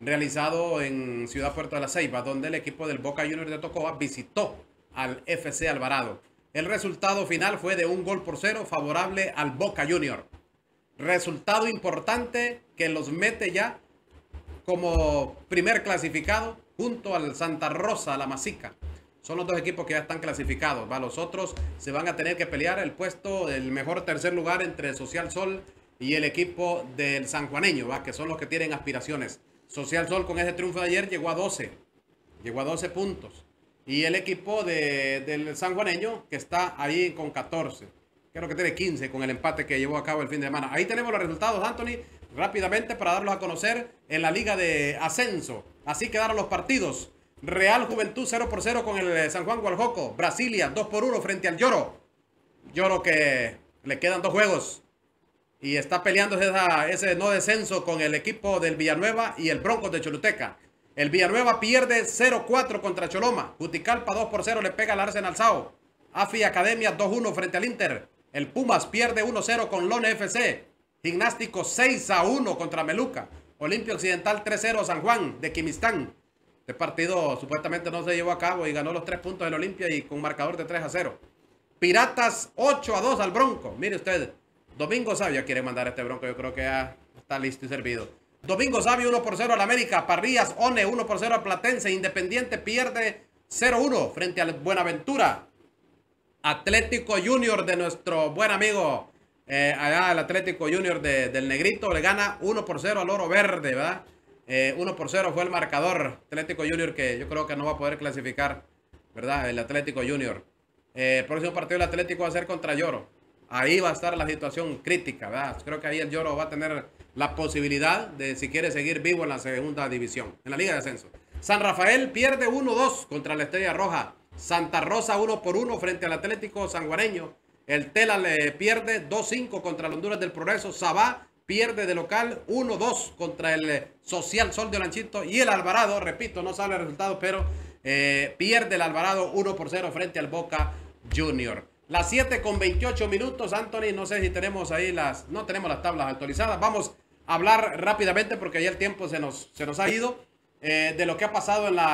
realizado en Ciudad Puerto de la Ceiba, donde el equipo del Boca Juniors de Tocoba visitó al FC Alvarado. El resultado final fue de un gol por cero favorable al Boca Junior. Resultado importante que los mete ya como primer clasificado junto al Santa Rosa, la Masica. Son los dos equipos que ya están clasificados. Los otros se van a tener que pelear el puesto, el mejor tercer lugar entre Social Sol y el equipo del San Juaneño, ¿va? que son los que tienen aspiraciones. Social Sol con ese triunfo de ayer llegó a 12. Llegó a 12 puntos. Y el equipo de, del San Juaneño que está ahí con 14. Creo que tiene 15 con el empate que llevó a cabo el fin de semana. Ahí tenemos los resultados, Anthony, rápidamente para darlos a conocer en la Liga de Ascenso. Así quedaron los partidos. Real Juventud 0 por 0 con el San Juan Gualjoco. Brasilia 2 por 1 frente al Lloro. Lloro que le quedan dos juegos. Y está peleando ese no descenso con el equipo del Villanueva y el Broncos de Choluteca. El Villanueva pierde 0-4 contra Choloma. Juticalpa 2 por 0 le pega al Arsenal Sao. AFI Academia 2-1 frente al Inter. El Pumas pierde 1-0 con Lone FC. Gimnástico 6-1 contra Meluca. Olimpio Occidental 3-0 San Juan de Quimistán. Este partido supuestamente no se llevó a cabo y ganó los tres puntos del Olimpia y con marcador de 3 0. Piratas 8 2 al Bronco. Mire usted, Domingo Sabio quiere mandar este Bronco. Yo creo que ya está listo y servido. Domingo Sabio 1 por 0 al América. Parrillas One 1 por 0 al Platense. Independiente pierde 0-1 frente al Buenaventura. Atlético Junior de nuestro buen amigo, eh, allá el Atlético Junior del Negrito, le gana 1 por 0 al Oro Verde, ¿verdad? 1 eh, por 0 fue el marcador Atlético Junior que yo creo que no va a poder clasificar, ¿verdad? El Atlético Junior. Eh, el próximo partido del Atlético va a ser contra Lloro. Ahí va a estar la situación crítica, ¿verdad? Creo que ahí el Lloro va a tener la posibilidad de si quiere seguir vivo en la segunda división, en la Liga de Ascenso. San Rafael pierde 1-2 contra la Estrella Roja. Santa Rosa 1 por 1 frente al Atlético Sanguareño. El Tela le pierde 2-5 contra el Honduras del Progreso. Sabá pierde de local 1-2 contra el Social Sol de Olanchito. Y el Alvarado, repito, no sale el resultado, pero eh, pierde el Alvarado 1 por 0 frente al Boca Junior. Las 7 con 28 minutos, Anthony. No sé si tenemos ahí las. No tenemos las tablas actualizadas. Vamos a hablar rápidamente porque ya el tiempo se nos, se nos ha ido. Eh, de lo que ha pasado en la